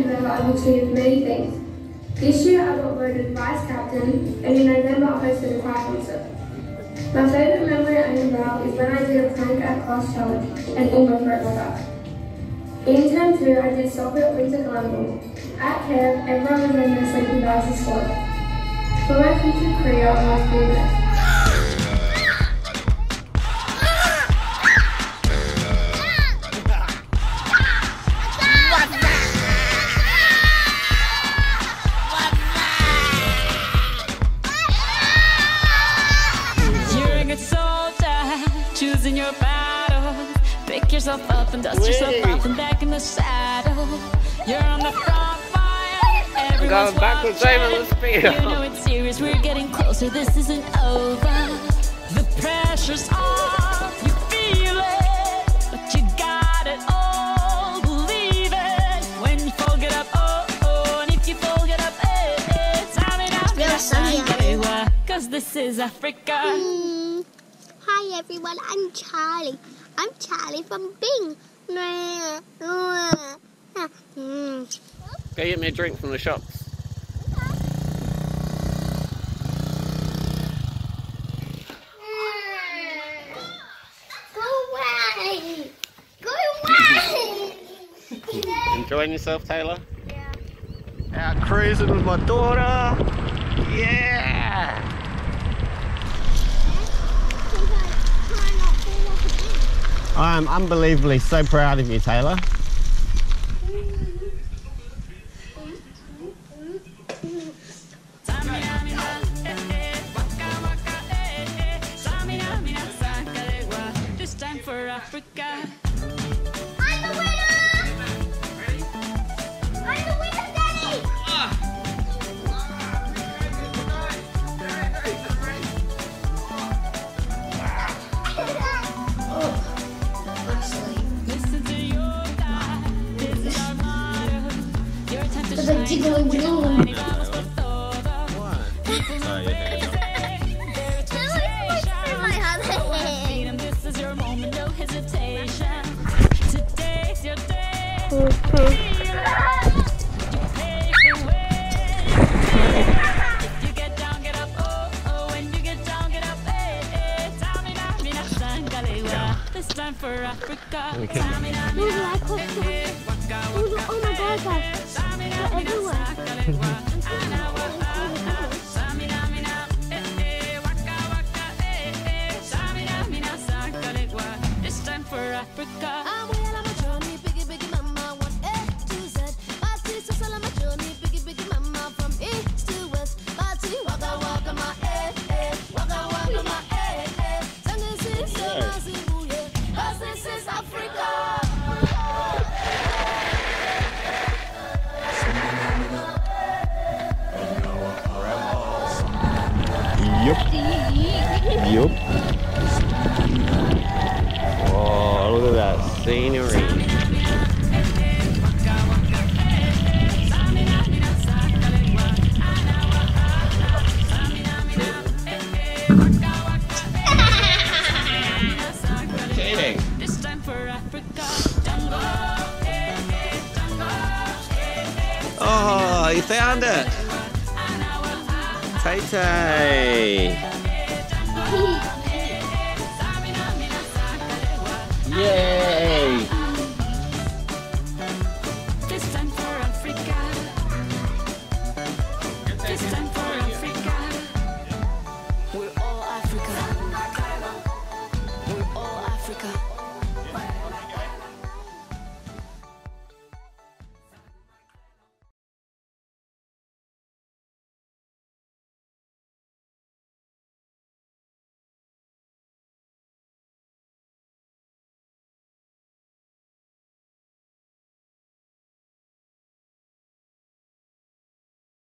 November, I've achieved many things. This year I got voted vice captain and in November I hosted a choir concert. My favourite memory at Annabelle is when I did a plank at class challenge and almost broke my back. In term 2 I did soccer at Winter Carnival. At camp everyone was in their sleeping bags to. For my future career I must be this. You're yourself up and dust yourself off and back in the saddle. You're on the front line. Everyone's going watching. over the speed. You know it's serious. We're getting closer. This isn't over. The pressure's on. You feel it, but you got it all. Believe it. When you fall, get up. Oh oh, and if you fall, get up. Eh eh. Time it out. Real sunny out here. Cause this is Africa. Mm. Hi everyone, I'm Charlie. I'm Charlie from Bing. Go get me a drink from the shops. Go away! Go away! Enjoying yourself, Taylor? yeah. Out cruising with my daughter. I'm unbelievably so proud of you, Taylor. Africa. Tsamina, mina, zangalewa. This time for Africa. Do mina, I do- waka, Oh my god, guys. Mina, everywhere. zangalewa. Ana, eh. Oh, you found it. Tay Tay. Yay.